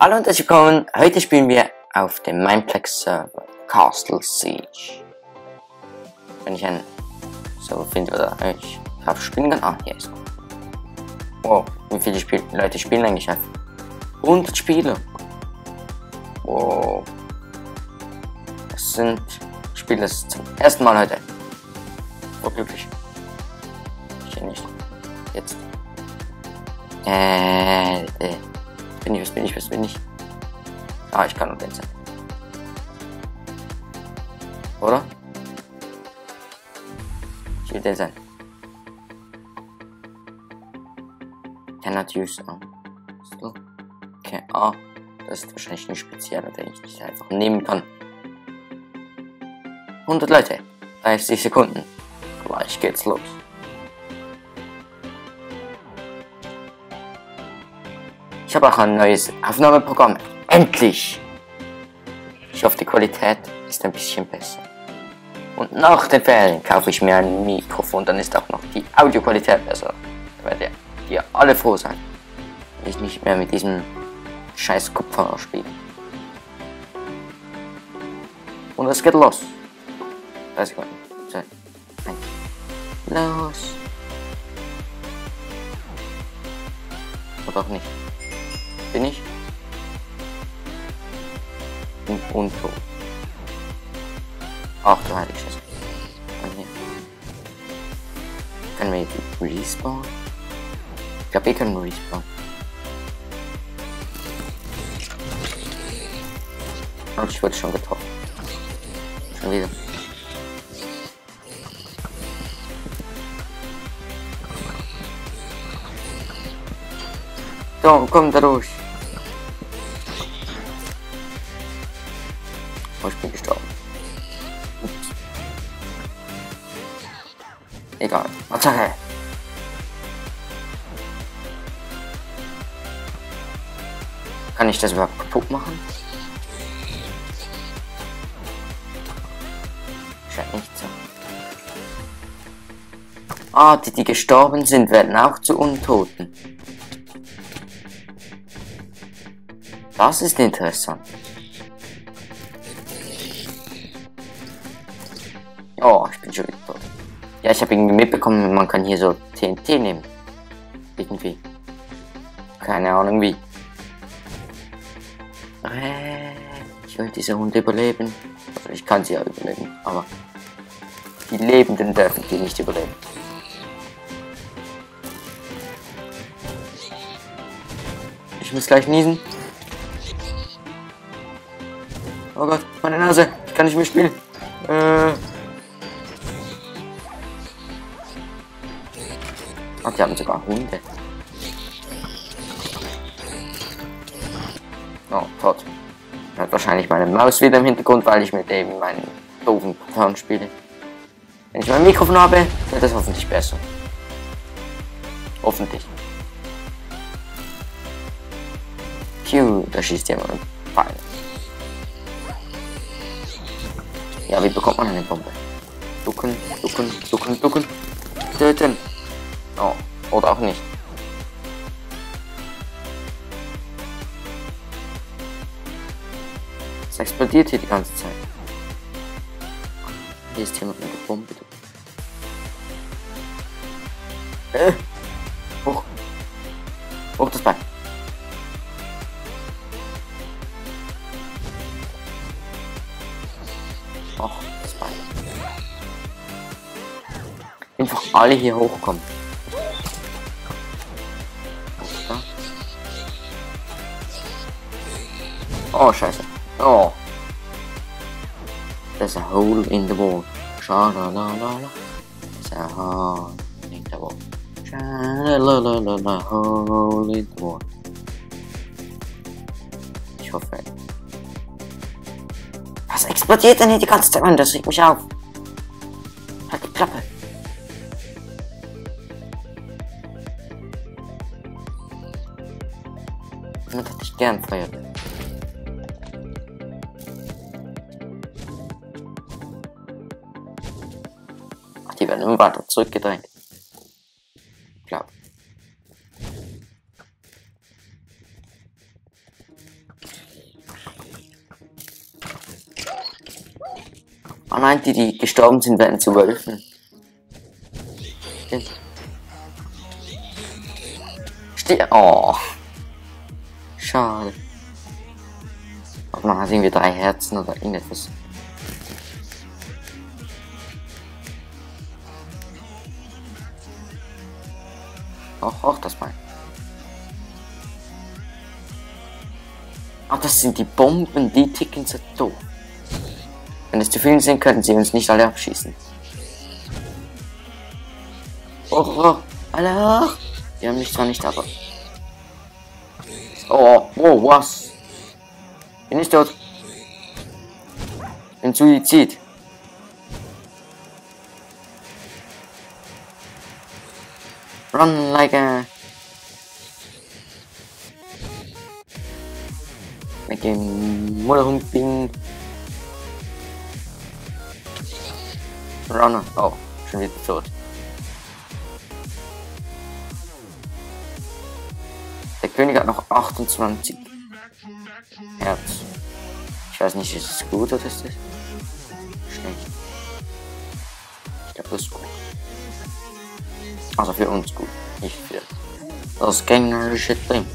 Hallo und herzlich willkommen. Heute spielen wir auf dem Mineplex Server Castle Siege. Wenn ich einen Server finde oder ich drauf spielen kann. Ah, hier ist gut. Wow, wie viele Spiel Leute spielen eigentlich auf? 100 Spieler. Wow. Das sind Spieler zum ersten Mal heute. Voll glücklich. Ich nicht. Jetzt. Äh, äh. Bin ich, was bin ich, was bin ich? Ah, ich kann nur den sein. Oder? Ich will der sein. Cannot use. Oh. So. Okay, ah. Das ist wahrscheinlich ein spezieller, den ich nicht einfach nehmen kann. 100 Leute. 30 Sekunden. Gleich geht's los. Ich habe auch ein neues Aufnahmeprogramm. Endlich! Ich hoffe, die Qualität ist ein bisschen besser. Und nach den Ferien kaufe ich mir ein Mikrofon, dann ist auch noch die Audioqualität besser. Da werdet ihr alle froh sein, wenn ich nicht mehr mit diesem scheiß Kopfhörer spiele. Und es geht los. 30 Sekunden. 2, 1. Los! Oder auch nicht. Und untot. Ach du heilige Scheiße. Hier. Können wir die respawn? Ich glaube, wir können respawn. Und ich wurde schon getroffen. Schon wieder. So, komm da durch. Kann ich das überhaupt kaputt machen? Scheint nicht so. Ah, die, die gestorben sind, werden auch zu Untoten. Das ist interessant. Oh, ich bin schon wieder tot. Ja, ich habe irgendwie mitbekommen, man kann hier so TNT nehmen. Irgendwie. Keine Ahnung wie. Ich will diese Hunde überleben. Also ich kann sie ja überleben, aber die Lebenden dürfen die nicht überleben. Ich muss gleich niesen. Oh Gott, meine Nase. Ich kann nicht mehr spielen. Äh. Ach, die haben sogar Hunde. Oh, tot. Wahrscheinlich meine Maus wieder im Hintergrund, weil ich mit eben meinen doofen Programm spiele. Wenn ich mein Mikrofon habe, wird das hoffentlich besser. Hoffentlich. Phew, da schießt jemand ein Pfeil. Ja, wie bekommt man eine Bombe? Ducken, ducken, ducken, ducken. Töten. Oh, oder auch nicht. Es explodiert hier die ganze Zeit. Hier ist jemand mit der Bombe. Äh. Hoch. Hoch das Bein. Och, das Bein. Einfach alle hier hochkommen. Hole in the wall. Sha la la la la. There's a hole in the wall. Sha la la la la la. Hole in the wall. Ich hoffe. Was explodiert denn hier die ganze Zeit? Mann, das regt mich auf. Halt die Klappe. Damit hätte ich gern Feuerwehr. zurückgedrängt. Klar. Oh nein, die, die gestorben sind, werden zu Wölfen. Steh. oh. Schade. Ob man hat irgendwie drei Herzen oder irgendetwas. Auch, auch das mal. Ah, das sind die Bomben, die ticken so doof. Wenn es zu viele sind, könnten sie uns nicht alle abschießen. Oh, oh, alle hoch! Die haben mich zwar nicht, aber... Oh, oh, was? Bin ich tot? Bin Suizid. Run like a... Like a motherhumping... Runner. Oh, schon wieder tot. Der König hat noch 28 Herz. Ich weiß nicht, ist es gut oder ist es schlecht? Ich glaube, das ist gut. Also für uns gut, nicht für das gegnerische Team.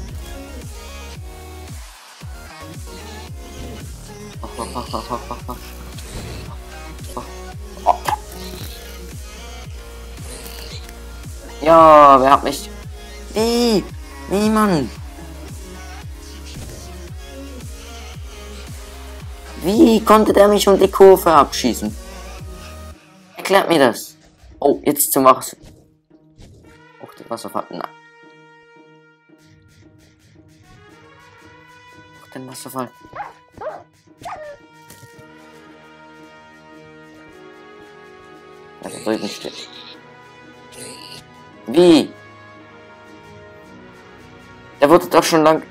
Ja, wer hat mich... Wie? Niemand. Wie konnte der mich um die Kurve abschießen? Erklärt mir das. Oh, jetzt zum Wasser. Wasserfall. Nein. Auch den Wasserfall. Da drüben steht. Wie? Der wurde doch schon lang.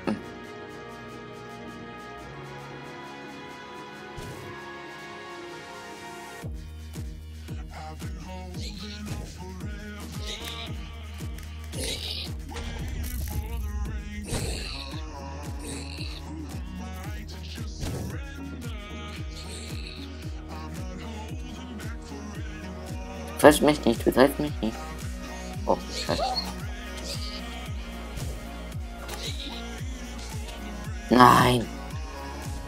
Treff mich nicht, treff mich nicht. Oh, scheiße. Nein.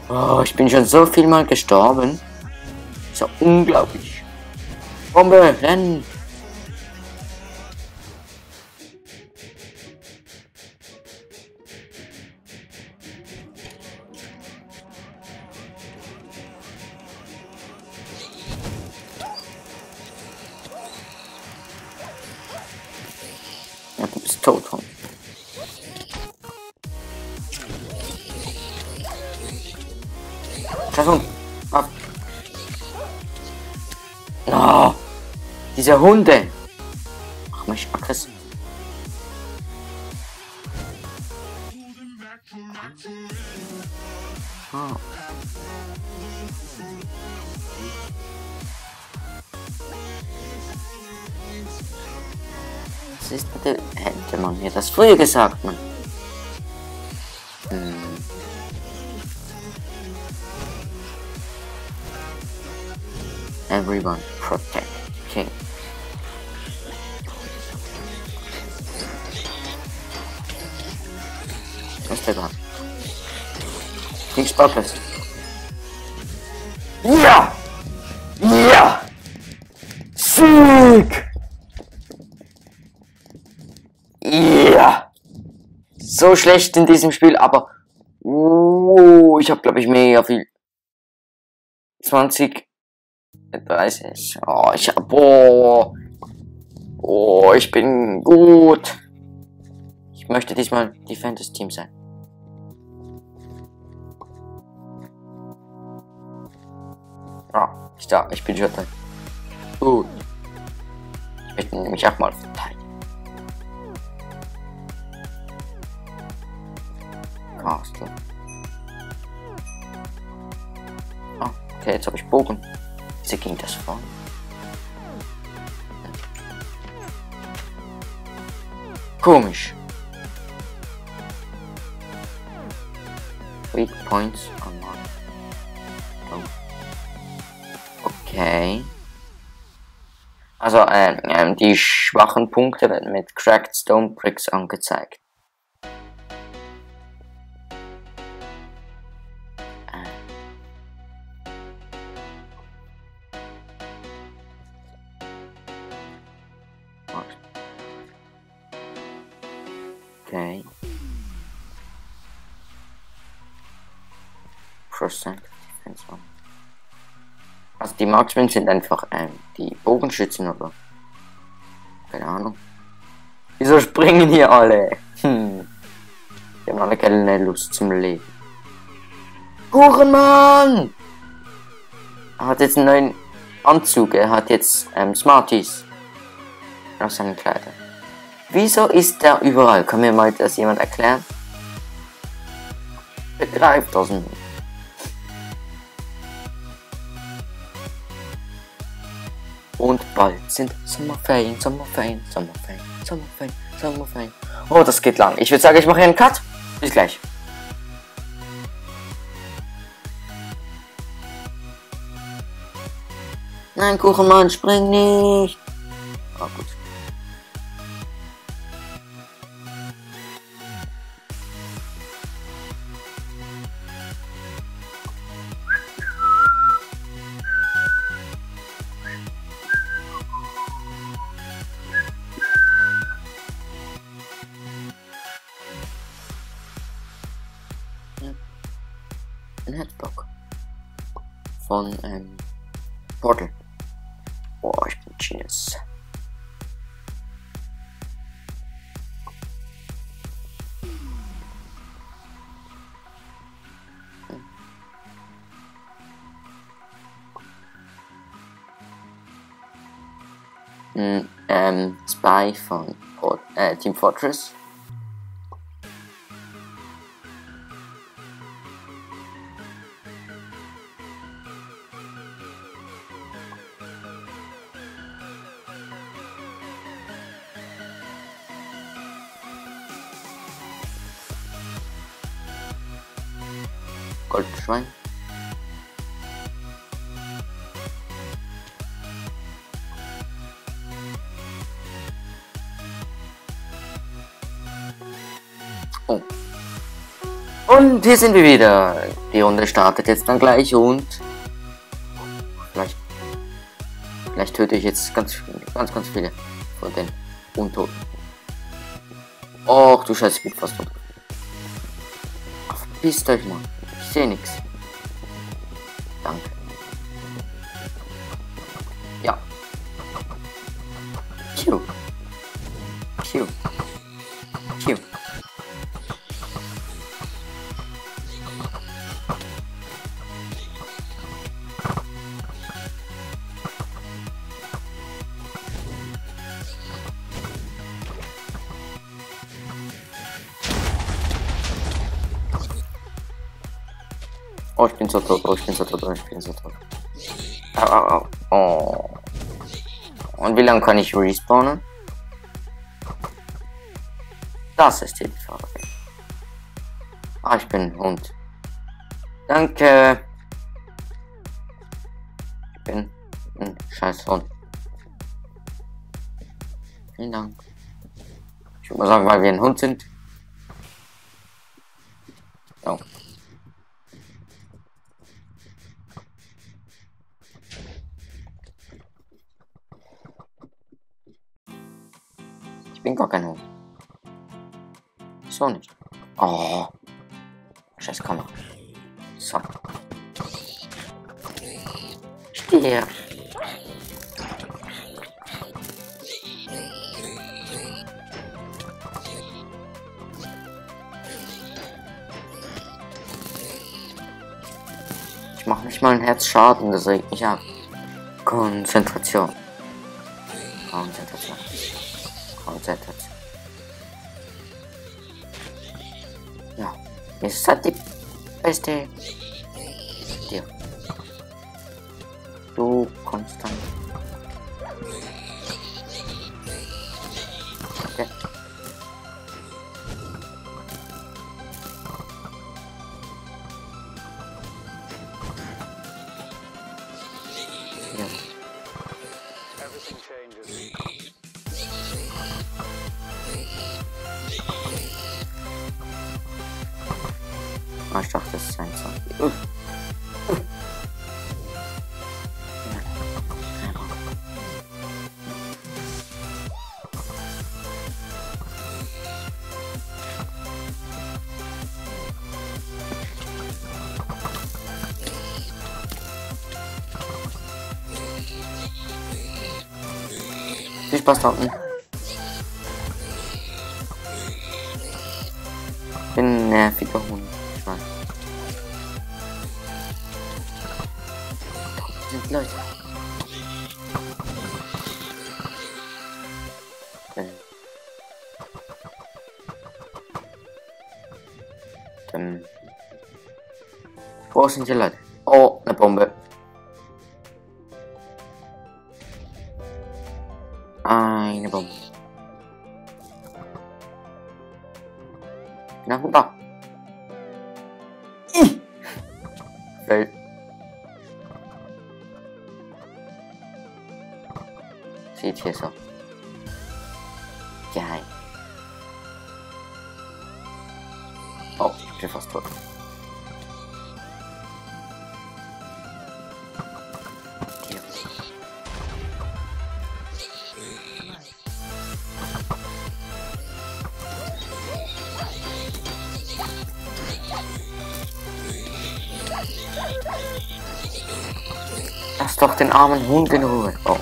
Oh, ich bin schon so viel mal gestorben. So unglaublich. Bombe, rennen. Hund. Ab. Oh, diese Hunde. Mach mich aggressiv. Oh. Was ist bitte? Hätte man mir das früher gesagt, Mann. Der gerade? King Sparkless. Ja! Ja! Sieg! Ja! So schlecht in diesem Spiel, aber oh, ich habe glaube ich mega viel. 20 30. Oh, ich hab. Boah. Oh, ich bin gut. Ich möchte diesmal Defenders Team sein. Ah, ich da, ich bin da. Gut. Ich möchte nämlich auch mal verteidigen. Castle. Ah, okay, jetzt habe ich Bogen. Wieso ging das vor? Komisch. Weak points Okay. Also, ähm, ähm, die schwachen Punkte werden mit Cracked Stone Bricks angezeigt. Okay. Percent Defense on. Also die Marksmen sind einfach ähm, die Bogenschützen, oder? Keine Ahnung. Wieso springen hier alle? Hm. Die haben alle keine Lust zum Leben. Hurenmann! Er hat jetzt einen neuen Anzug, er hat jetzt ähm, Smarties auf seinen Kleidern. Wieso ist der überall? Kann mir mal das jemand erklären? Begreift das nicht. Sind Sommerferien, Sommerferien, Sommerferien, Sommerferien, Sommerferien. Oh, das geht lang. Ich würde sagen, ich mache einen Cut. Bis gleich. Nein, Kuchenmann, spring nicht. Ah, gut. Hm, ähm, Spy von Port äh, Team Fortress. Oh. Und hier sind wir wieder. Die Runde startet jetzt dann gleich und vielleicht, vielleicht töte ich jetzt ganz, ganz, ganz viele von den Untoten. Och, du Scheiße, ich bin fast tot. Verpisst euch mal. Ich sehe nichts. Danke. Ja. Piu. Piu. Oh, ich bin so tot, oh, ich bin so tot, oh, ich bin so tot. Au, au, au. Oh. Und wie lange kann ich respawnen? Das ist die Frage. Ah, ich bin ein Hund. Danke. Ich bin ein scheiß Hund. Vielen Dank. Ich würde mal sagen, weil wir ein Hund sind. Oh. Ich bin gar kein Hund. So nicht. Oh. Scheiß Kamera. So. Stirb. Ich mache nicht mal ein Herz Schaden, das regt mich ab. Konzentration. Ist halt Viel Spaß da unten. Bin ein nerviger Hund. Ich weiß. Da sind Leute. Ähm. Ähm. Wo sind die Leute? Oh, ich bin fast tot. Lass doch den armen Hund in Ruhe. Oh.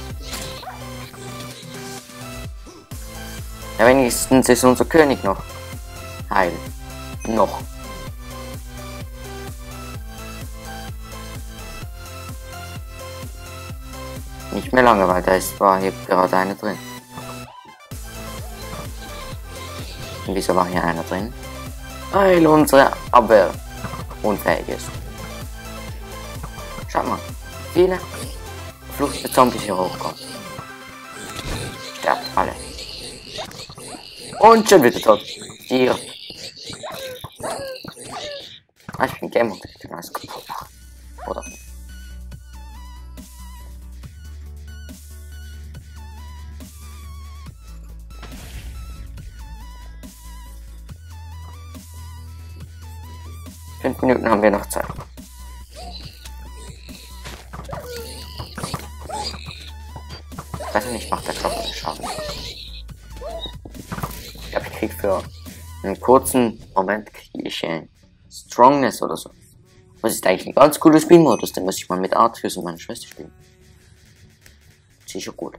Ja, wenigstens ist unser König noch Weil da ist, war hier gerade einer drin. Und wieso war hier einer drin? Weil unsere Abwehr unfähig ist. Schaut mal, viele verfluchte Zombies hier hochkommen. Sterbt alle. Und schon wieder tot. Tier. Ah, ich bin Gamer. Ich bin alles kaputt. Oder? Minuten haben wir noch Zeit. weiß nicht, macht der einen Schaden. Ich glaube, ich krieg für einen kurzen Moment kriege ich äh, Strongness oder so. Das ist eigentlich ein ganz cooler Spielmodus, den muss ich mal mit Arthur und meiner Schwester spielen. Sicher gut.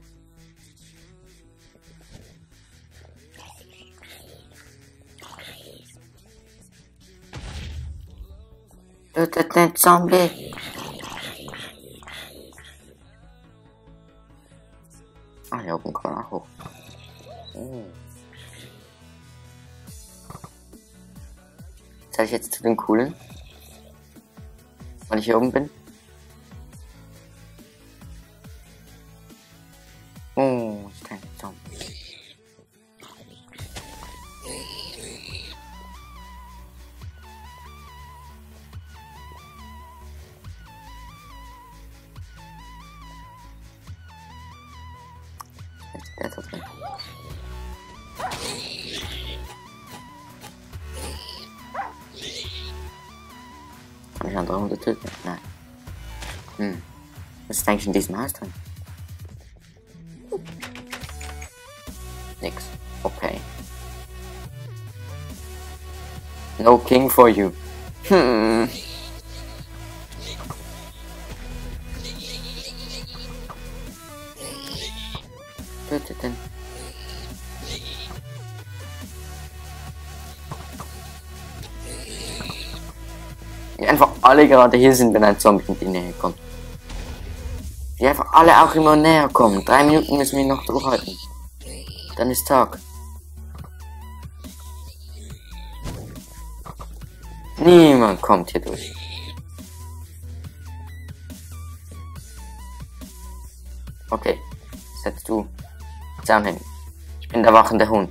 Tötet den Zombie! Ah, hier oben kann man hoch. Oh. Soll ich jetzt zu den coolen? Weil ich hier oben bin? Oh, Kann ich andere Hunde töten? Nein. Hm. Was ist eigentlich in diesem Haus drin? Nix. Okay. No king for you. Hm. Tötet den. Die einfach alle gerade hier sind, wenn ein Zombie in die Nähe kommt. Die einfach alle auch immer näher kommen. Drei Minuten müssen wir noch durchhalten. Dann ist Tag. Niemand kommt hier durch. Okay, setz du hin. Ich bin der wachende Hund.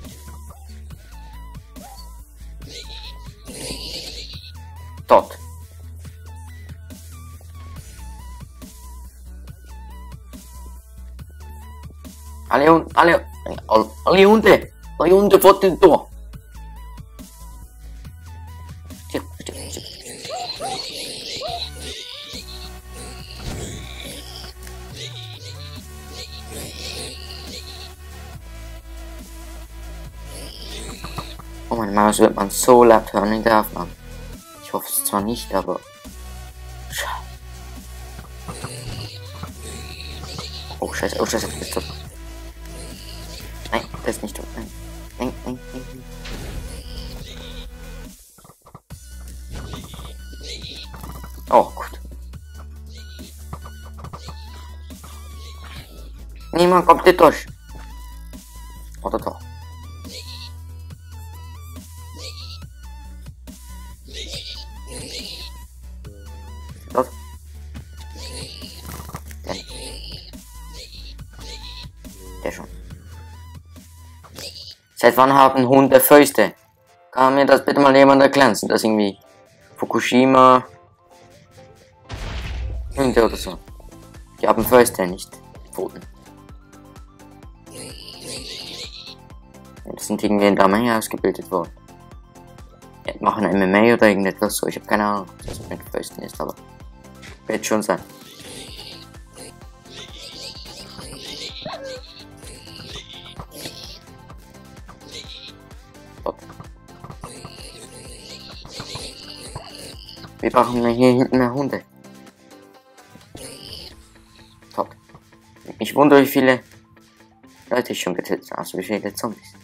Alle alle, alle, Hunde, alle Hunde vor dem Tor. Oh mein Maus wird man so laut hören in der Aufnahme. Ich hoffe es zwar nicht, aber... Oh scheiße, oh scheiße, du bist tot. Nein, der ist nicht tot. Nein, nein, nein, nein. nein. Oh, gut. Niemand kommt hier durch. Oder doch? Seit wann haben Hunde Fäuste? Kann mir das bitte mal jemand erklären? Sind das irgendwie Fukushima Hunde oder so? Die haben Fäuste, nicht Pfoten. Die sind irgendwie in der Menge ausgebildet worden. Machen MMA oder irgendetwas so. Ich habe keine Ahnung, was das mit Fäusten ist, aber wird schon sein. Wir brauchen hier hinten mehr Hunde. Top. Ich wundere, wie viele Leute ich schon getötet habe, also wie viele Zombies.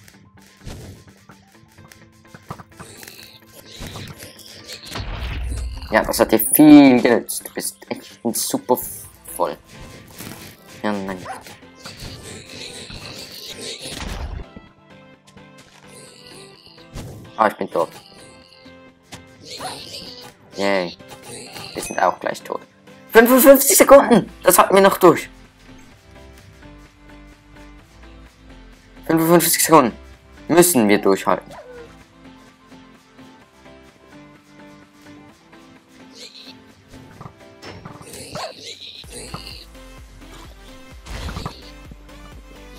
Ja, das hat dir viel genützt. Du bist echt super voll. Ja, nein. Ah, ich bin tot. Yay. Wir sind auch gleich tot. 55 Sekunden! Das hatten wir noch durch. 55 Sekunden. Müssen wir durchhalten.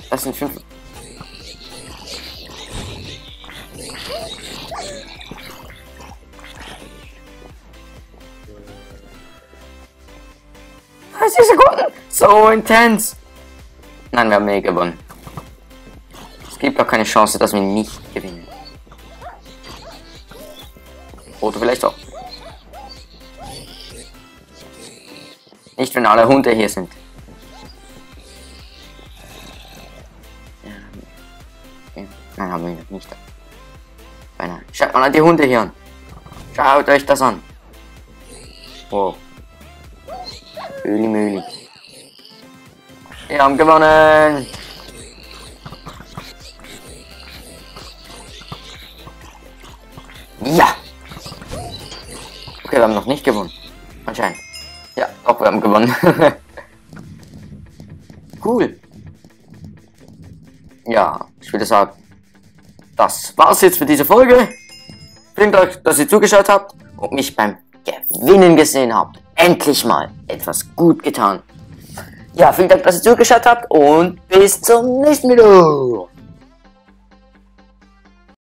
Das sind 5. So intens! Nein, wir haben nie gewonnen. Es gibt auch keine Chance, dass wir nicht gewinnen. Oder vielleicht auch. Nicht, wenn alle Hunde hier sind. Nein, haben wir nicht. Beinahe. Schaut mal die Hunde hier an. Schaut euch das an. Wow. Öli Müli. Wir haben gewonnen. Ja. Okay, wir haben noch nicht gewonnen. Anscheinend. Ja, doch, wir haben gewonnen. cool. Ja, ich würde sagen, das war's jetzt für diese Folge. Vielen Dank, dass ihr zugeschaut habt und mich beim Gewinnen gesehen habt. Endlich mal etwas gut getan. Ja, vielen Dank, dass ihr zugeschaut habt und bis zum nächsten Video.